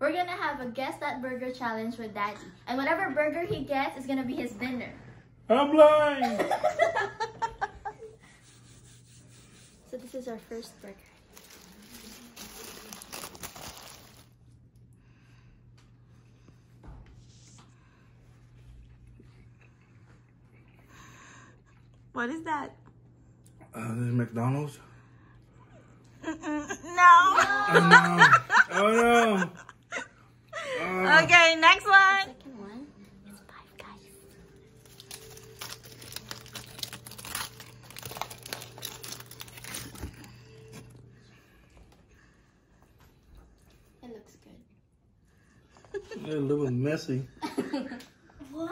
we're gonna have a guess that burger challenge with Daddy, and whatever burger he gets is gonna be his dinner. I'm blind. So this is our first burger. What is that? Uh, this is McDonald's. No. No. Oh no. Oh. Okay, next one. Second one is Five Guys. It looks good. A little messy. What?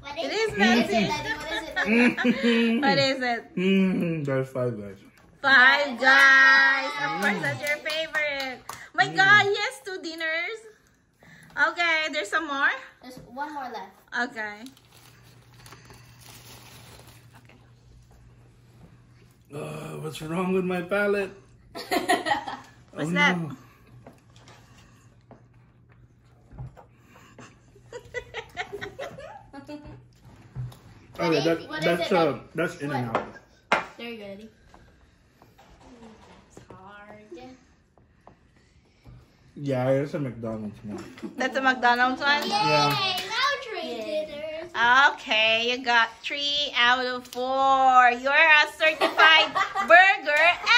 What It is is What is messy. it, What is it? Daddy? What is it? mm, that's five guys. Five Guys. Of course, that's your favorite. My God, yes, two dinners. Okay, there's some more. There's one more left. Okay. Uh, what's wrong with my palate? What's Oh, that? no. Okay, What that, is- what is that's it, uh, Daddy? that's In-N-Out. there you go, Daddy. It's hard. Yeah, it's a McDonald's one. That's a McDonald's one? Yeah. now three dinners. Okay, you got three out of four. You're a certified burger addict.